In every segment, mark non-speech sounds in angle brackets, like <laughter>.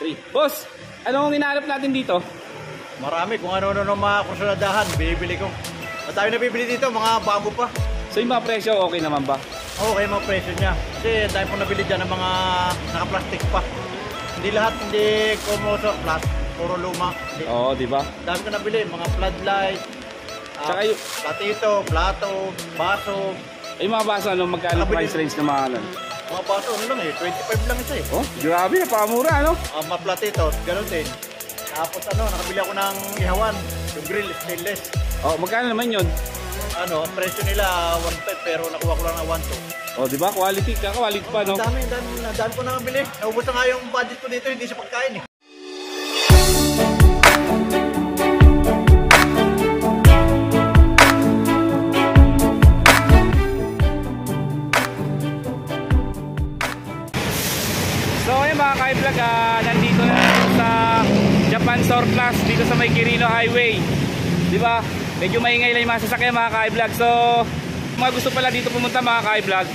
3. Boss, anong hinahanap natin dito? Marami kung ano-ano ng mga kursunadahan, binibili ko. At tayo nabibili dito, mga bago pa. So yung mga presyo, okay naman ba? Okay mga presyo niya. Kasi tayo po nabili dyan ng mga naka-plastic pa. Hindi lahat, hindi kumoso, plas, puro luma. Oo, di ba? Dami ko nabili, mga floodlight, uh, Tsaka yung- platito, plato, baso. Yung mga baso, ano, magkano price range ng mga ano? Mga baso, ano lang eh, 25 lang isa eh. Oh, grabe, napakamura, ano? Uh, mga platito, ganun din. Tapos ano, nakabili ako ng ihawan, yung grill, stainless. Oh, magkano naman yun? Ano, ang presyo nila 1.5 pero nakuha ko lang ng 1.2. Oh, di ba? Quality, kaka-quality pa, no? Ang dami, ang dami, ang dami ko nakabili. Naubos na nga yung budget ko dito, hindi sa pagkain eh. Ah, nandito na sa Japan Surplus dito sa may Quirino Highway. Di ba? Medyo maingay lang yung mga sasakyan mga ka-vlog. So mga gusto pala dito pumunta mga ka-vlog,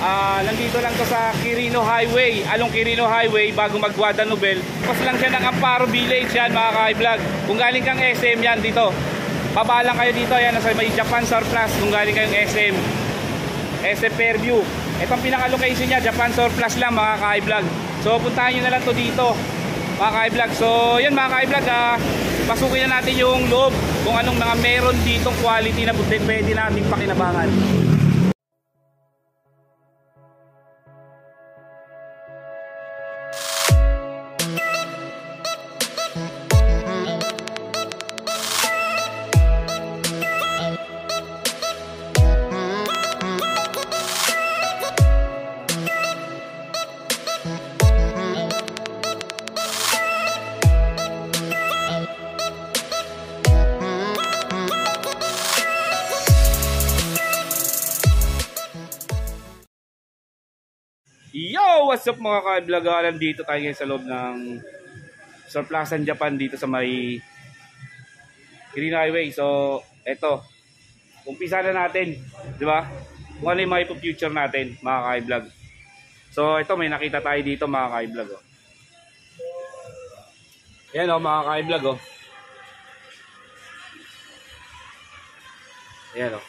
ah, nandito lang to sa Quirino Highway. Along Quirino Highway bago mag Guadalupe. Pas lang siya ng Amparo Village yan mga ka-vlog. Kung galing kang SM yan dito. Baba kayo dito, yan nasa may Japan Surplus kung galing kayong SM. SM Fairview. Ito ang pinaka-location niya, Japan Surplus lang mga ka-vlog. So puntahan nyo na lang to dito mga ka-vlog. So yun mga ka-vlog, ah, pasukin na natin yung loob kung anong mga meron ditong quality na pwede, nating pakinabangan. What's up mga ka-vlog? Ah, Nandito tayo ngayon sa loob ng Surplusan Japan dito sa may Green Highway. So, eto. Umpisa na natin. Di ba? Kung ano yung mga future natin, mga ka-vlog. So, ito may nakita tayo dito mga ka-vlog. Oh. Yan oh, mga ka-vlog oh. Ayan oh.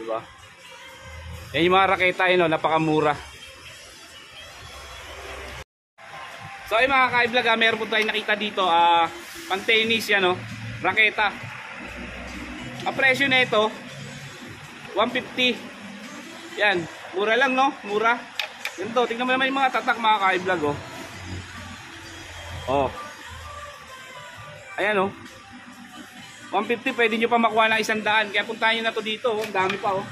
Di ba? Yan yung mga raketa yun oh, napakamura. So ay mga ka-vlog, ah, meron po tayong nakita dito, ah, pang tennis yan oh, raketa. Ang presyo na ito, 150. Yan, mura lang no, mura. Ganito, tingnan mo naman yung mga tatak mga ka-vlog oh. Oh. Ayan oh. 150 pwede nyo pa makuha ng isang daan. Kaya puntahan nyo na to dito. Oh. Ang dami pa oh.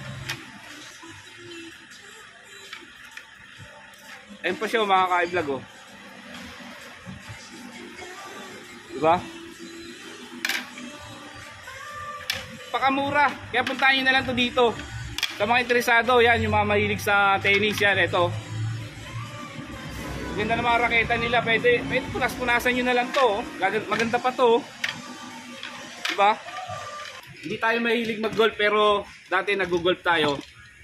Ayan pa siya oh, mga ka-vlog oh. Diba? Pakamura. Kaya puntahan nyo na lang to dito. Sa mga interesado, yan, yung mga mahilig sa tennis yan, ito. Ganda ng mga raketa nila. Pwede, pwede punas-punasan nyo na lang to. Maganda pa to. Diba? Hindi tayo mahilig mag-golf pero dati nag-golf tayo.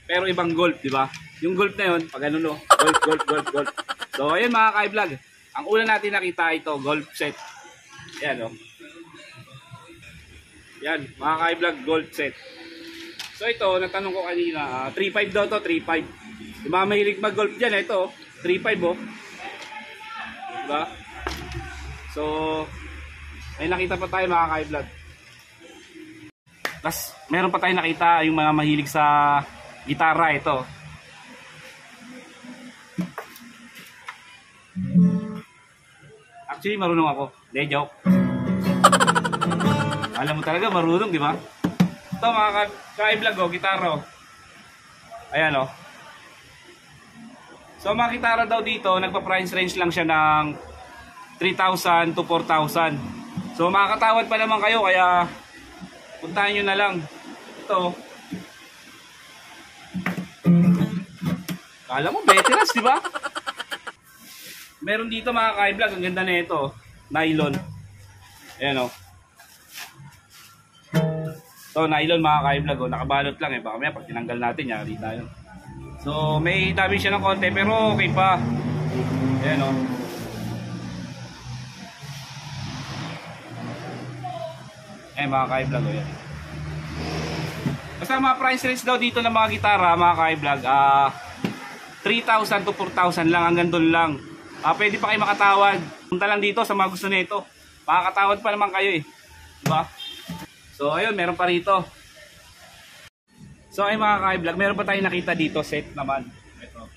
Pero ibang golf, di ba? Yung golf na yun, pag ano no, golf, golf, golf, golf. So, ayun mga ka-vlog. Ang una natin nakita ito, golf set. Yan, oh. Yan, mga ka-vlog, golf set. So, ito, natanong ko kanina, ah, 3.5 daw to, 3.5. Yung mga mahilig mag-golf dyan, ito, 3.5, oh. Diba? So, may nakita pa tayo mga ka-vlog. Tapos, meron pa tayo nakita yung mga mahilig sa gitara ito. Actually, marunong ako. Hindi, joke. Alam mo talaga, marunong, di ba? Ito, mga ka- ka-vlog, oh, gitara, oh. Ayan, oh. So, mga gitara daw dito, nagpa-price range lang siya ng 3,000 to 4,000. So, makakatawad pa naman kayo, kaya puntahan nyo na lang. Ito. Kala mo, veterans, di ba? Meron dito mga ka-vlog, ang ganda na ito nylon. Ayan o. So, nylon mga ka-vlog. Oh. Nakabalot lang eh. Baka may pag tinanggal natin, yari tayo. So, may damage siya ng konti pero okay pa. Ayan o. Ayan mga ka-vlog o. Yan. Basta mga price range daw dito ng mga gitara mga ka-vlog. Ah, uh, 3,000 to 4,000 lang hanggang doon lang. Ah, pwede pa kayo makatawag. Punta lang dito sa mga gusto nito. Makakatawad pa naman kayo eh. Diba? So ayun, meron pa rito. So ay mga ka-vlog, meron pa tayong nakita dito set naman. Ito.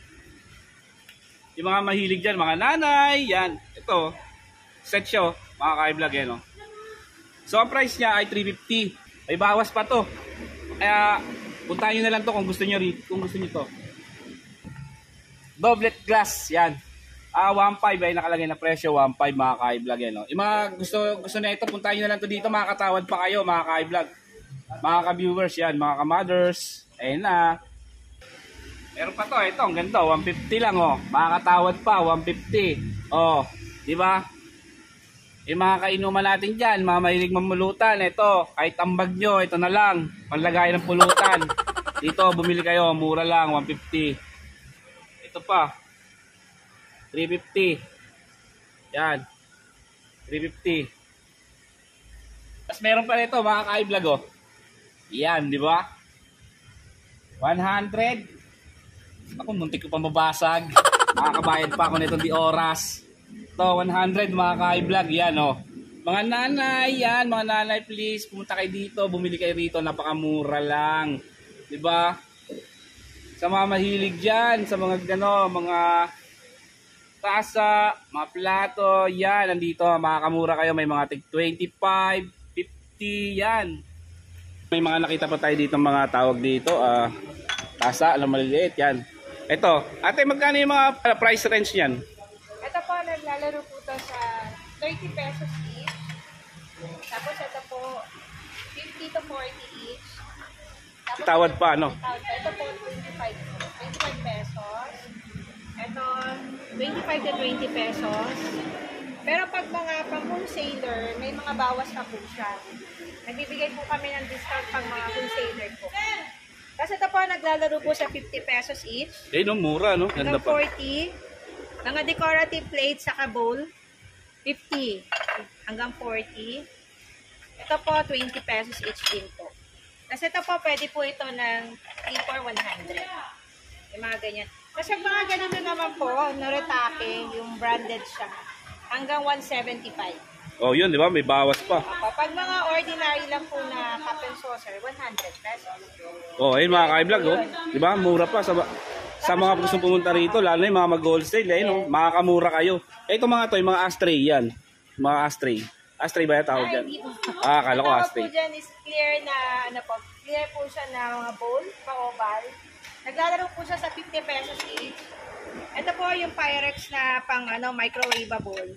Yung mga mahilig dyan, mga nanay, yan. Ito, set show, mga ka-vlog yan. Oh. So ang price niya ay 350. May bawas pa to. Kaya puntahan nyo na lang to kung gusto ri- kung gusto nyo to. Doublet glass, yan. Ah, 1.5 ay nakalagay na presyo, 1.5 mga ka-vlog yan. Oh. Yung mga gusto, gusto na ito, puntahan nyo na lang to dito, makakatawad pa kayo mga ka-vlog. Mga ka-viewers yan, mga ka-mothers. Ayun na. Meron pa to, ito, ang ganito, 150 lang oh. Makakatawad pa, 150. Oh, di ba? Yung mga kainuman natin dyan, mga mahilig mamulutan, ito, kahit tambag nyo, ito na lang, panlagay ng pulutan. Dito, bumili kayo, mura lang, 150. Ito pa, 350. Yan, 350. Tapos meron pa nito, mga ka-vlog oh. Yan, di ba? 100. Ako, muntik ko pa mabasag. <laughs> Makakabayad pa ako nito di oras. To 100 mga ka-vlog yan oh. Mga nanay yan, mga nanay please, pumunta kayo dito, bumili kayo rito, napakamura lang. 'Di ba? Sa mga mahilig diyan, sa mga gano, mga tasa, mga plato, yan, nandito, makakamura kayo, may mga tig 25, 50, yan. May mga nakita pa tayo dito mga tawag dito, ah, tasa, alam maliliit, yan. Ito, ate, magkano yung mga ah, price range niyan? Ito po, naglalaro po to sa 30 pesos each. Tapos ito po, 50 to 40 each. Tapos Tawad pa, ano? Tawad pa. Ito po, 25, 25 pesos. Ito, 25 to 20 pesos. Pero pag mga pang wholesaler, may mga bawas na po siya. Nagbibigay po kami ng discount pag mga wholesaler po. Kasi ito po, naglalaro po sa 50 pesos each. Eh, no, mura, no? Ganda pa. 40. Mga decorative plates sa bowl, 50. Hanggang 40. Ito po, 20 pesos each din po. Kasi ito po, pwede po ito ng 3 for 100. Yung mga ganyan. Kasi mga ganito naman po, Noritake, yung branded siya. Hanggang 175. Oh, yun, di ba? May bawas pa. Kapag mga ordinary lang po na cup and saucer, 100 pesos. Oh, ayun mga ka-vlog, oh. Di ba? Mura pa sa sa mga gustong pumunta rito, lalo na yung mga mag-wholesale, eh, no? Makakamura kayo. Eh, itong mga to, yung mga ashtray yan. Mga ashtray. Ashtray ba yung tawag dyan? Ah, akala ko Ang tawag po dyan is clear na, ano po, clear po siya na mga bowl, pa-oval. Naglalaro po siya sa 50 pesos each. Ito po yung Pyrex na pang ano, microwavable.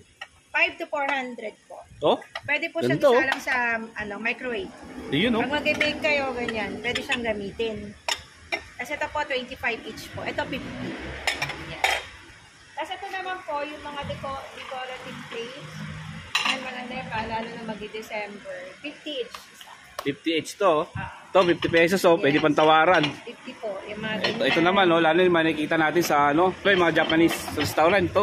5 to 400 po. Oh, Pwede po siyang Ganito, oh. isalang sa ano, microwave. yun, oh. Pag mag-bake kayo, ganyan, pwede siyang gamitin. Kasi ito po, 25 each po. Ito, 50. Yan. Kasi ito naman po, yung mga deco decorative plates. Yan, maganda yung paalala na mag-December. 50 each isa. 50 each to, oh. Ah, To, 50 pesos, oh. Pwede pang tawaran. 50 po. Yung mga Ito, ito naman, oh. Lalo yung mga nakikita natin sa, ano, ito yung mga Japanese restaurant, to.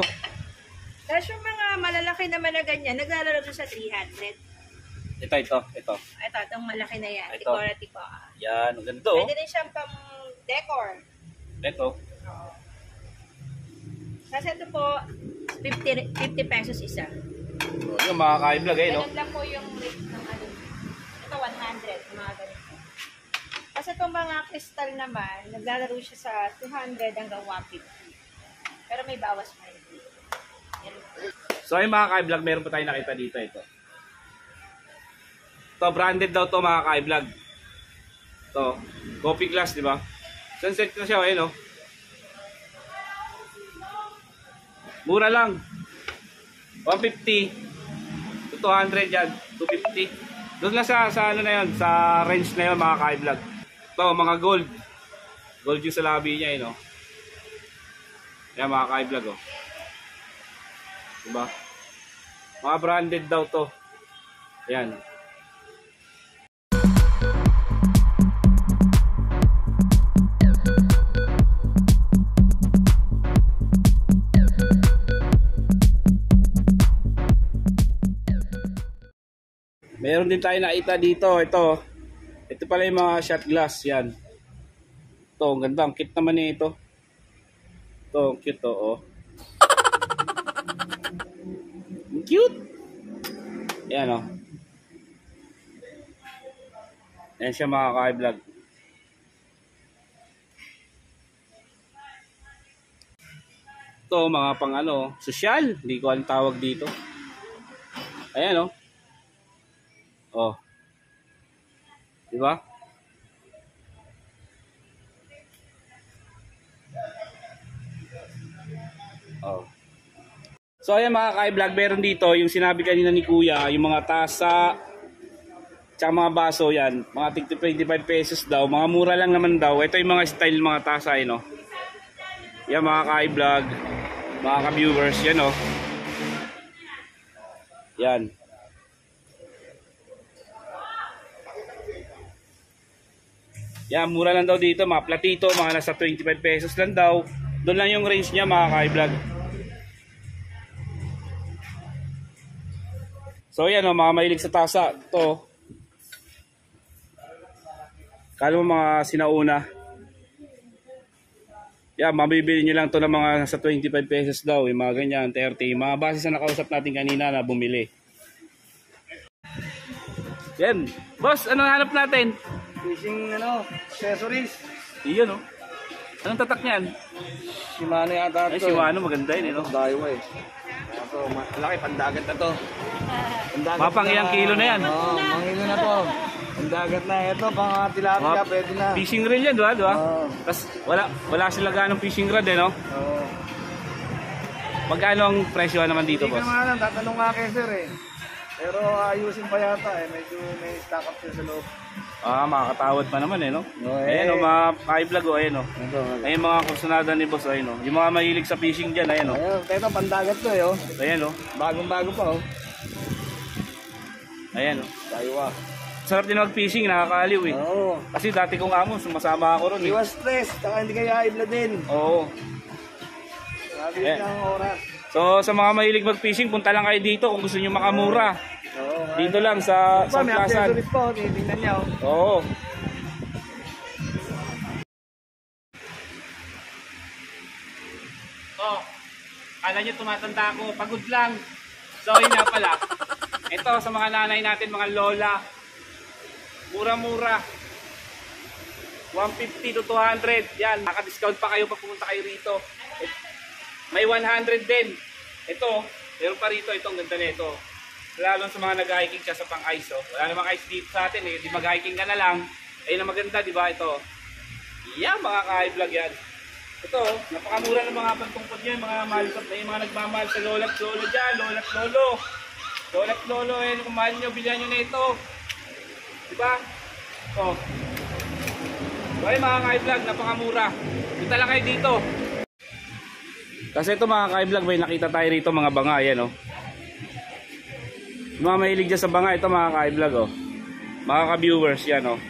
Tapos yung mga malalaki naman na ganyan, naglalaro doon sa 300. Ito, ito, ito. Ito, itong malaki na yan. Ito. Decorative po. Yan, ang ganda, oh. Pwede rin siyang pang decor. Ito. Kasi ito po, 50, 50 pesos isa. Oh, yung mga ka-vlog, eh, no? Ganun lang po yung rate ng ano. Ito 100, mga ganito. Kasi itong mga crystal naman, naglalaro siya sa 200 hanggang 150. Pero may bawas pa rin. So ay mga ka-vlog, meron pa tayong nakita dito ito. To branded daw to mga ka-vlog. To, coffee glass, di ba? Sunset na siya, ayun oh. Mura lang. 150 to 200 yan, 250. Doon lang sa, sa ano na yun, sa range na yun mga ka-vlog. To, mga gold. Gold yung sa labi niya, yun oh. Yan mga ka-vlog oh. Diba? Mga branded daw to. Ayan. Meron din tayo nakita dito. Ito. Ito pala yung mga shot glass. Yan. Ito, ang ganda. Ang cute naman eh ito. Ang cute to. Oh. Ang cute. Yan oh. Yan siya mga ka-vlog. Ito, mga pang ano, sosyal. Hindi ko alam tawag dito. Ayan oh. Oh. Di ba? Oh. So ayan mga ka-vlog, meron dito yung sinabi kanina ni Kuya, yung mga tasa, tsaka mga baso yan, mga tig 25 pesos daw, mga mura lang naman daw. Ito yung mga style mga tasa, eh, no? Yan mga ka-vlog, mga ka-viewers, yan oh. Yan. Yan, mura lang daw dito, mga platito, mga nasa 25 pesos lang daw. Doon lang yung range niya mga ka-vlog. So yan o, mga mahilig sa tasa. Ito. Kala mo mga sinauna. Yan, mabibili nyo lang to ng mga nasa 25 pesos daw. Yung mga ganyan, 30. Mga base sa nakausap natin kanina na bumili. Yan. Boss, ano hanap natin? Fishing ano, accessories. Iyon o. Anong tatak niyan? Shimano yata Ay, si Wano, maganda yun. Eh, no? Daiwa eh. Ito, malaki, pandagat na to. Pandagat Mapang ilang kilo na yan. Oo, mangilo na to. Pandagat na. Ito, pang tilapia, Mga pwede na. Fishing reel yan, di ba? Di ba? Oo. Tapos wala, wala sila ganong fishing rod eh, no? Oo. Magkano ang presyo naman dito, Hindi ko boss? naman alam, tatanong nga kay sir eh. Pero ayusin pa yata eh, medyo may stock up siya sa loob. Ah, makakatawad pa naman eh, no? Oo, eh. Ayan o, mga ka-vlog o, ayan o. Ito, Ayan mga kursunada ni boss, ayan o. Yung mga mahilig sa fishing dyan, ayan o. Ayun, ito pandagat to eh oh. Ayan o. Bagong-bago pa oh. Ayan o. Daiwa. Sarap din mag-fishing, nakakaaliw eh. Oo. Kasi dati kong amo, sumasama ako ron eh. Iwas stress, saka hindi kayo aibla din. Oo. Sabi Eh. ng oras. So, sa mga mahilig mag-fishing, punta lang kayo dito kung gusto nyo makamura. Dito lang sa, may plaza. niya oh. Oo. Oh, kala nyo tumatanda ako, pagod lang. So yun nga pala, ito sa mga nanay natin, mga lola, mura-mura. 150 to 200, yan, naka-discount pa kayo pag pumunta kayo rito. May 100 din. Ito, meron pa rito, itong ganda nito. Lalo sa mga nag-hiking siya sa pang-ice. Oh. Wala namang ice dito sa atin eh. Di mag-hiking ka na lang. Ayun ang maganda, di ba? Ito. Yan, mga ka-vlog yan. Ito, napakamura ng mga pantungkod niyan, mga malikot na yung mga nagmamahal sa lola't lolo dyan, lola't lolo. Lola't lolo, eh, kung mahal nyo, bilhan nyo na ito. Di ba? Oh. So, mga ka-vlog, napakamura. Punta lang kayo dito. Kasi ito mga ka-vlog, may nakita tayo rito mga banga, yan oh. Mga mahilig dyan sa banga, ito mga ka-vlog oh. Mga ka-viewers, yan oh.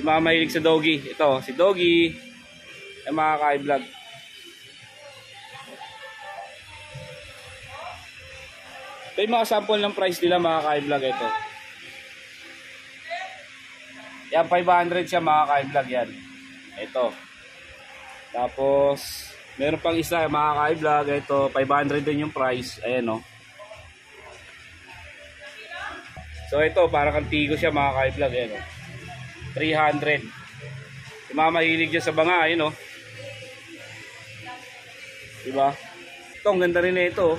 Yung mga mahilig sa doggy, ito, si doggy. Yung mga ka-vlog. Ito yung mga sample ng price nila mga ka-vlog ito. Yan, 500 siya mga ka-vlog yan. Ito. Tapos, meron pang isa mga ka-vlog. Ito, 500 din yung price. Ayan o. So ito, para kang tigo siya mga ka-vlog. Ayan o. 300. Yung mga mahilig dyan sa banga. Ayan o. Diba? Ito, ang ganda rin na ito. oh.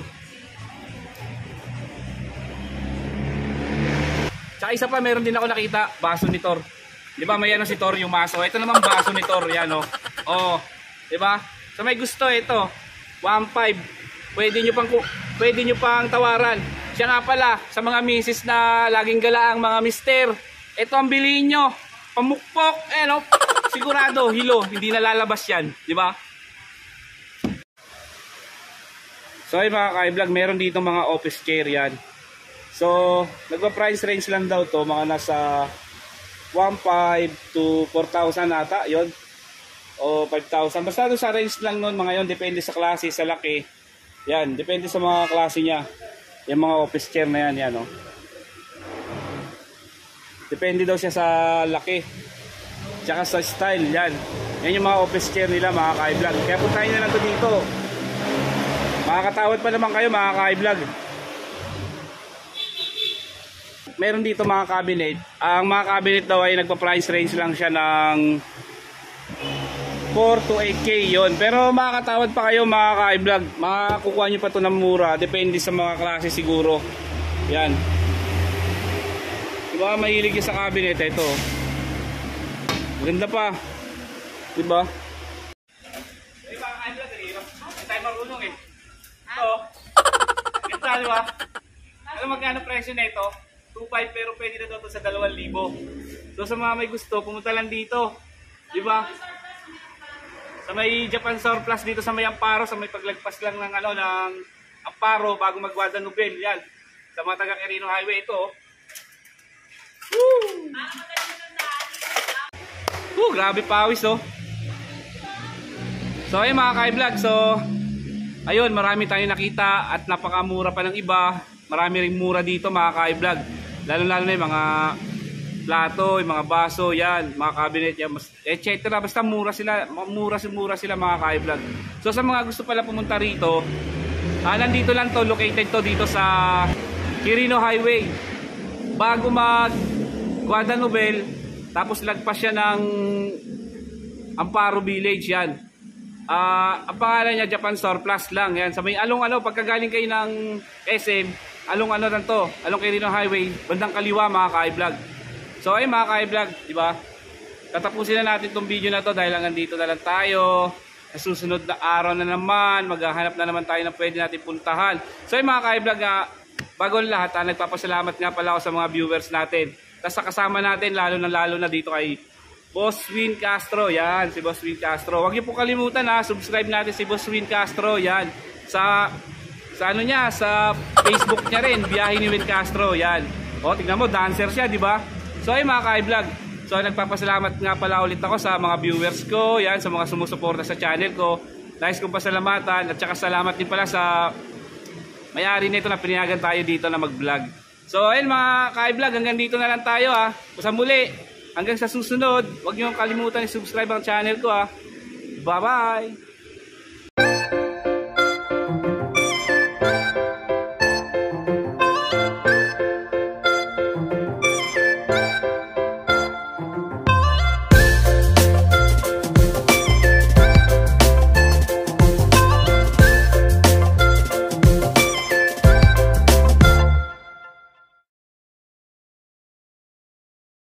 Tsaka isa pa, meron din ako nakita, baso ni Thor. Di ba, may ano si Thor yung maso. Ito naman baso ni Thor, yan o. Oh. Di ba? So may gusto ito. 1.5. Pwede nyo pang pwede nyo pang tawaran. Siya nga pala sa mga misis na laging galaang mga mister. Ito ang bilhin nyo. Pamukpok, eh no. Sigurado, hilo, hindi na lalabas yan, di ba? So ay mga ka-vlog, meron dito mga office chair yan. So, nagpa-price range lang daw to, mga nasa 1.5 to 4,000 ata, yon O 5,000. Basta doon sa range lang nun, mga yon depende sa klase, sa laki. Yan, depende sa mga klase niya. Yung mga office chair na yan, yan, oh. Depende daw siya sa laki. Tsaka sa style, yan. Yan yung mga office chair nila, mga ka-vlog. Kaya puntahin nyo na lang to dito. Makakatawad pa naman kayo, mga ka-vlog. Meron dito mga cabinet. Ang mga cabinet daw ay nagpa-price range lang siya ng 4 to 8k yon Pero makakatawad pa kayo mga ka-vlog. Makakukuha nyo pa to ng mura. Depende sa mga klase siguro. Yan. Diba mahilig yung sa cabinet ito. Maganda pa. Diba? Di ba ka vlog dali? Hindi tayo marunong eh. Ito. Ganda diba? Alam magkano presyo na ito? 2.5 pero pwede na daw to sa 2,000. So sa mga may gusto, pumunta lang dito. Di ba? Sa may Japan Surplus dito sa may Amparo, sa may paglagpas lang ng ano ng Amparo bago mag Guadalupe, yan. Sa mga taga Quirino Highway ito. oh. Woo! Woo, grabe pawis oh. So ayun mga ka-vlog, so ayun marami tayong nakita at napakamura pa ng iba. Marami ring mura dito mga ka-vlog. Lalo lalo na yung mga plato, yung mga baso, yan, mga cabinet, yan, etc. Basta mura sila, mura mura sila mga ka-vlog. So sa mga gusto pala pumunta rito, ah, nandito lang to, located to dito sa Quirino Highway. Bago mag Guadalupe, tapos lagpas siya ng Amparo Village yan. Ah, ang pangalan niya Japan Surplus lang yan. Sa may along-ano pagkagaling kayo ng SM, along-ano lang to, along Quirino Highway, bandang kaliwa mga ka-vlog. So ay mga ka-vlog, di ba? Tatapusin na natin tong video na to dahil hanggang dito na lang tayo. Susunod na araw na naman, maghahanap na naman tayo ng pwede natin puntahan. So ay mga ka-vlog, ah, bago ang lahat, ah, nagpapasalamat nga pala ako sa mga viewers natin. Tapos sa kasama natin, lalo na lalo na dito kay Boss Win Castro. Yan, si Boss Win Castro. Huwag niyo po kalimutan ha, subscribe natin si Boss Win Castro. Yan, sa sa ano niya, sa Facebook niya rin, biyahe ni Win Castro. Yan. O, tingnan mo, dancer siya, di ba? So, ay mga ka-vlog. So, nagpapasalamat nga pala ulit ako sa mga viewers ko. Yan, sa mga sumusuporta sa channel ko. Nais kong pasalamatan at saka salamat din pala sa may-ari nito na pinayagan tayo dito na mag-vlog. So, ayun mga ka-vlog, hanggang dito na lang tayo ha. Sa muli, hanggang sa susunod, huwag niyo kalimutan i-subscribe ang channel ko ha. Bye-bye!